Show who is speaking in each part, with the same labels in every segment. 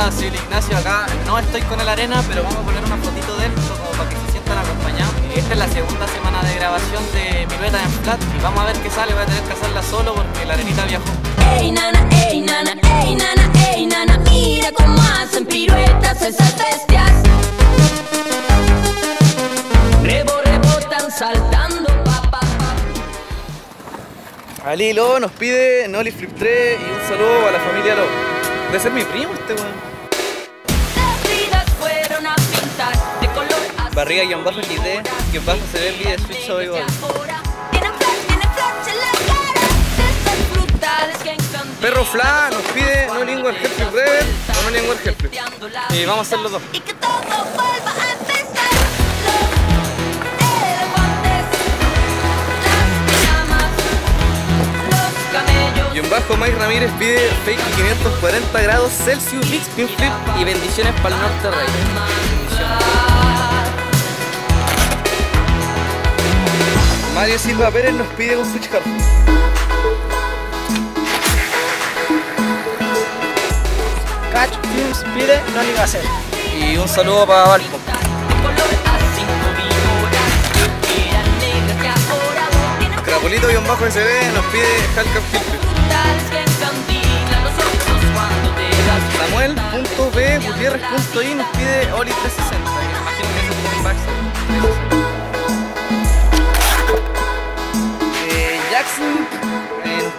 Speaker 1: Hola, soy el Ignacio acá. No estoy con el Arena, pero vamos a poner una fotito de él como para que se sientan acompañados. Esta es la segunda semana de grabación de mi beta en flat y vamos a ver qué sale. Voy a tener que hacerla solo porque la arenita viajó.
Speaker 2: Ey nana, ey nana, ey nana, ey nana, mira cómo hacen piruetas esas bestias. Rebo, rebotan saltando, pa, pa, pa.
Speaker 1: Ali Lo nos pide Noli Flip 3 y un saludo a la familia Lo. Debe ser mi primo este weón. Barriga guion bajo XD, guion bajo se ve el video de Switch Survival.
Speaker 2: En.
Speaker 1: Perro Fla nos pide No Lingual Hell Flip Rebel o No Lingual Hell Flip. Y vamos a hacer los dos.
Speaker 2: Y.
Speaker 1: Guión bajo Mike Ramírez pide Fake 540 grados Celsius Mix Spin Flip y bendiciones para el norte rey. Mario Silva Pérez nos pide un Switch Hard.
Speaker 3: Catch Films pide no le iba a hacer.
Speaker 1: Y un saludo para Valpo.
Speaker 2: color a cinco víboras que eran negras que ahora tienen
Speaker 1: Crapolito guion bajo SB nos pide Halcap Flip.
Speaker 2: frutales que encandilan los ojos cuando te das
Speaker 1: Samuel.b Gutiérrez.i nos pide Oli 360. que me imagino que es un Baxter.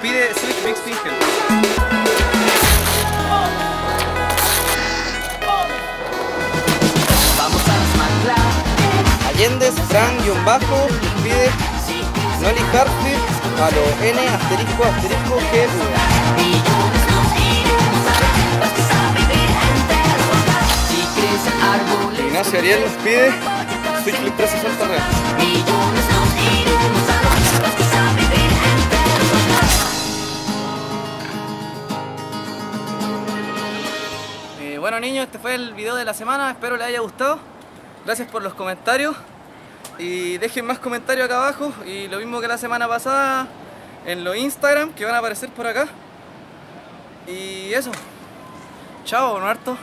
Speaker 1: Pide Switch Big Spin Hell.
Speaker 2: Vamos a desmantlar
Speaker 1: Allende, Fran-Bajo nos pide Noli Hardflip a lo N asterisco asterisco G.
Speaker 2: millones nos iremos a los que saben vivir enteros si crecen árboles
Speaker 1: Ignacio Ariel nos pide Switch Flip 360 real. Bueno niños, este fue el video de la semana, espero les haya gustado. Gracias por los comentarios y dejen más comentarios acá abajo y lo mismo que la semana pasada en los Instagram que van a aparecer por acá. Y eso. Chao, Norberto.